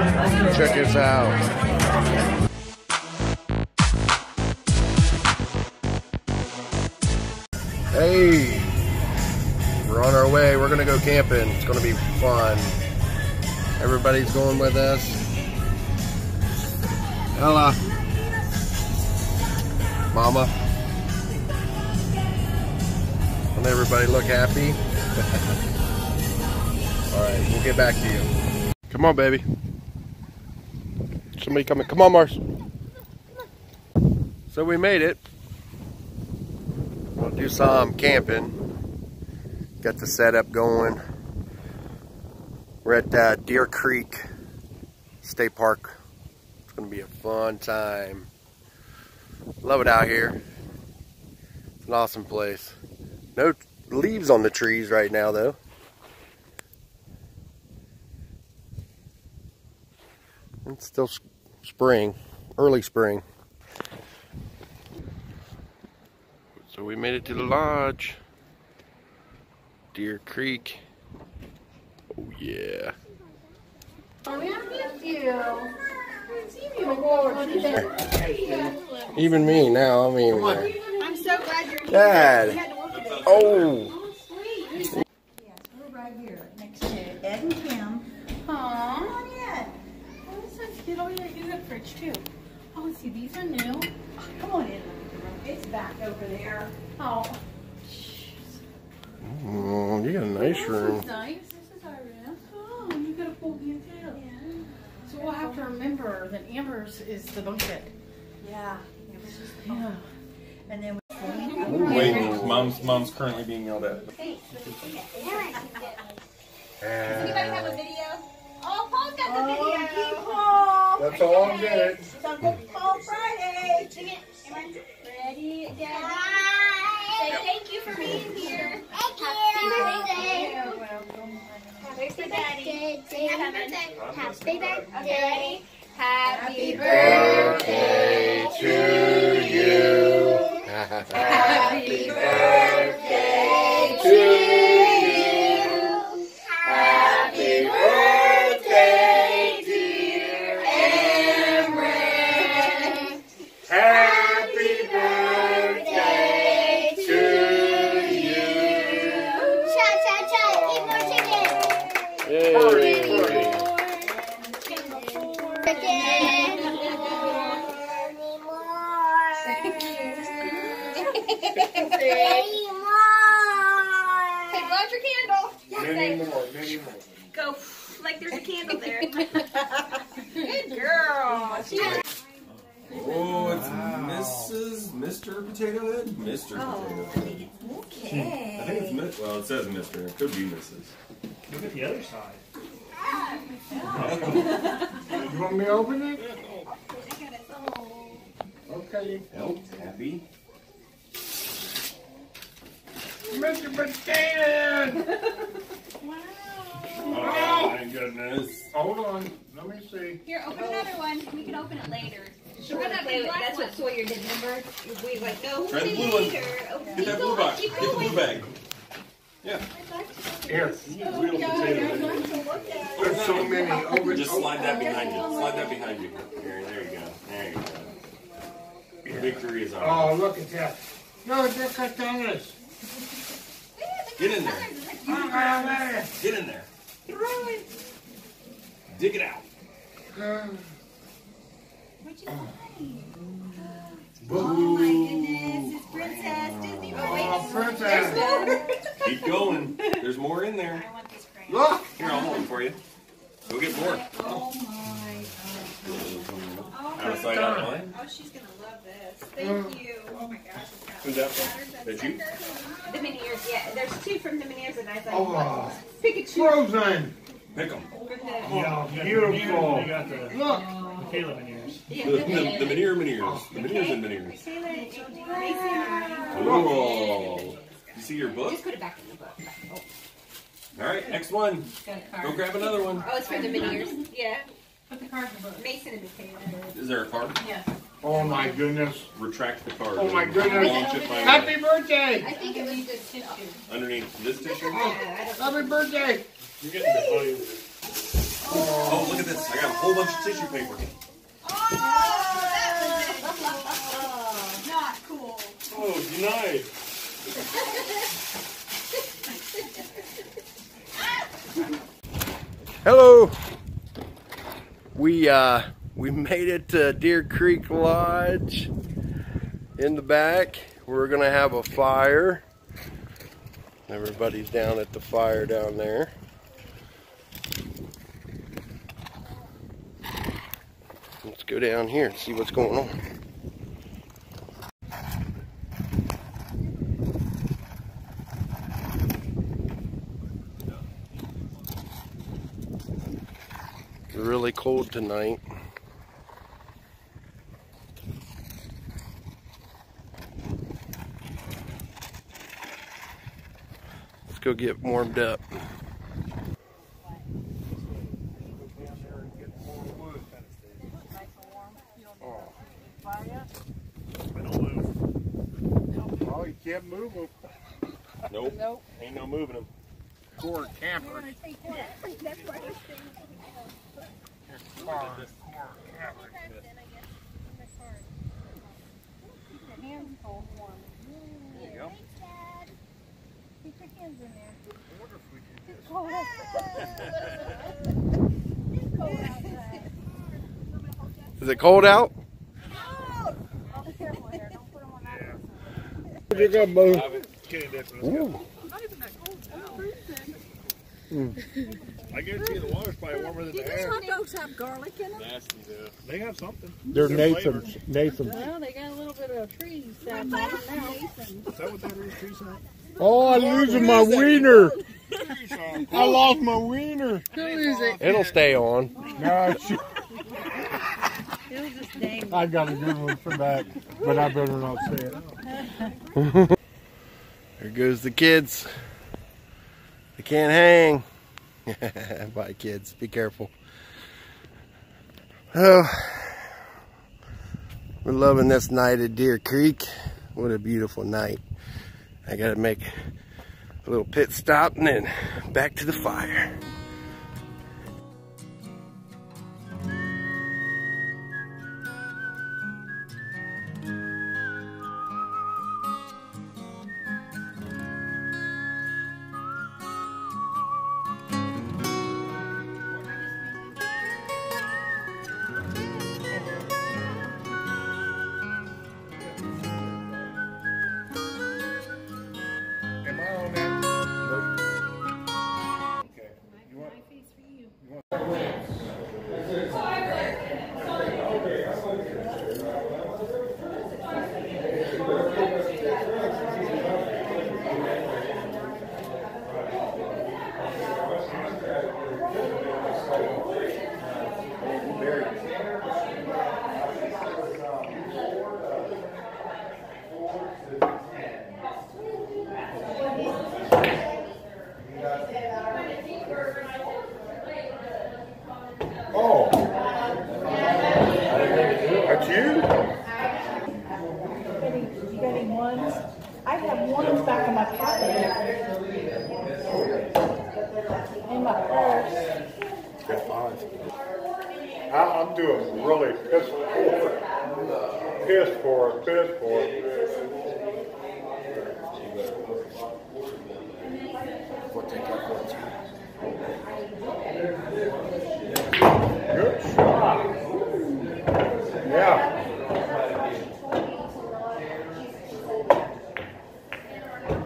Check this out. Hey, we're on our way. We're gonna go camping. It's gonna be fun. Everybody's going with us. Ella, Mama. Don't everybody look happy? All right, we'll get back to you. Come on, baby. Somebody coming. Come on, Mars. So we made it. We'll do some camping. Got the setup going. We're at uh, Deer Creek State Park. It's going to be a fun time. Love it out here. It's an awesome place. No leaves on the trees right now, though. It's still spring, early spring. So we made it to the lodge. Deer Creek. Oh yeah. Even me now, I'm even there. I'm so glad you're here. Dad. You had to work today. Oh, Yes, we're right here next to Ed and Kim. Aww. Come on in. Oh, this one's cute. Oh, yeah, you got a fridge too. Oh, see, these are new. Come on in. It's back over there. Oh, Mm, you got a nice this room. is nice. This is our room. Oh, you got a full view too. Yeah. So we'll have to remember that Amber's is the bunk bed. Yeah. It was just the Yeah. And then Wait, mom's mom's currently being yelled at. Does Anybody have a video? Oh, Paul's got the video. keep Paul. That's all I'm getting. It's on Paul Friday. Ready, Dad? Say thank you for being here. Thank Happy birthday. Where's the daddy? Happy birthday. Happy birthday. Okay. Happy birthday to you. Happy birthday to you. Hey, blow out your candle. Many more, many more. Go like there's a candle there. Good girl. Oh, it's Mrs. Mr. Potato Head? Mr. Oh, Potato Head. Hmm. Okay. I think it's Miss. Well, it says Mr. It could be Mrs. Look at the other side. You want me to open it? Okay. Help, happy. Mr. Potato! Wow. Oh, my goodness. Hold on, let me see. Here, open another one. We can open it later. Wait, wait, that's what Sawyer did, remember? We like, go Try the open blue it one. later. Get keep that blue going, box. keep Get the blue bag. Yeah. Here, Real potato head. there's so many over. Just slide that oh, behind you. Slide that behind you. There, there you go. There you go. Victory is ours. Oh, look at that. No, look at that. Get in there. Get in there. Dig it out. Oh my goodness, it's Princess Disney. Oh, wait. Oh, princess. Keep going. There's more in there. I want this friend. Look. Here, I'll hold it for you. Go get more. Oh my. Oh out of oh, sight, out of mind. Oh, she's gonna love this. Thank you. Oh my gosh. it's got Who's that platters from? That you? Suckers. The mini yeah. There's two from the mini and I was like, Oh, pick a two. frozen. Pick them. Oh, yeah, beautiful. The, got the, Look. the Caleb in yours. The, the, the veneer veneers. The veneers oh. and veneers. Cool. You see your book? Just put it back in the book. Oh, All right, next one. Go grab another one. oh it's for the mini. Yeah. Put the card in the book. Mason and Michaela. Is there a card? Yeah. Oh my goodness. Retract the card. Oh my goodness. Launch it my way. Happy birthday. I think it was just Tissue. Underneath this tissue? Yeah, Happy birthday. You're getting the volume. Oh, look at this. I got a whole bunch of tissue paper. Oh not cool. Oh, denied. Hello. We uh we made it to Deer Creek Lodge in the back. We're gonna have a fire. Everybody's down at the fire down there. Let's go down here and see what's going on. Really cold tonight. Go get warmed up. Oh, you can't move them. Nope. Nope. Ain't no moving them. Core camper. Car. There you go. Keep your hands in there. i wonder It's cold outside. Is it cold out? Oh, be careful here. Don't put them on that. You got move. Ooh. I guarantee you the water's probably warmer than the air. Hot dogs have garlic in them? Nasty though. They have something. They're They're Nathan's. Nathan's. Well, they got a little bit of trees down there now. Is that what that is, Teresa? Oh, I'm losing my wiener. I lost my wiener. It'll stay on. No, she, It'll just dang. I got a good one for that, but I better not say it. There goes the kids. They can't hang. Bye, kids. Be careful. Oh, we're loving this night at Deer Creek. What a beautiful night. I gotta make a little pit stop and then back to the fire. I'm doing really piss poor. Piss poor, piss poor. Good shot. Yeah.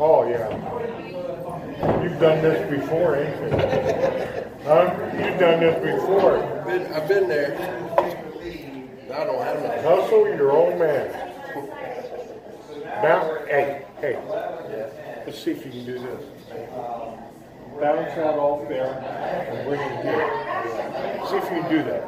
Oh, yeah. You've done this before, ain't you? Huh? You've done this before. Been, I've been there. I don't have no. Hustle your own man. Bounce, hey, hey. Let's see if you can do this. Bounce that off there and bring it here. See if you can do that.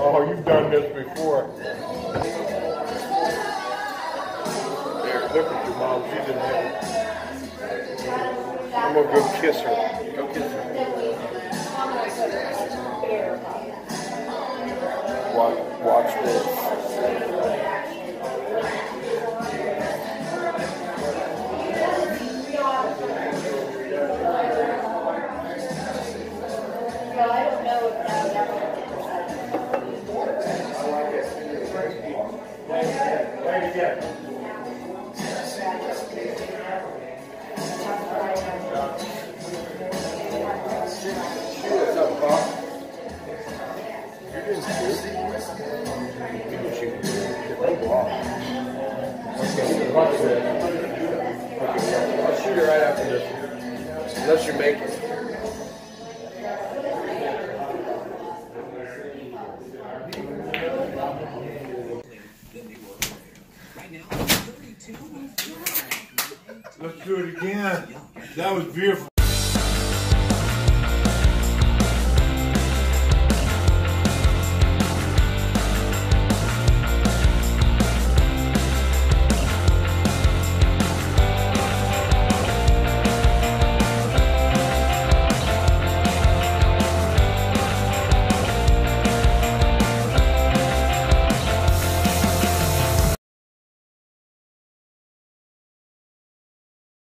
Oh, you've done this before. There, look at your mom. She didn't have it. I'm going to go kiss her. Go kiss her. Watch, watch this. I'll shoot it right after this. Unless you make it. Let's do it again. That was beautiful.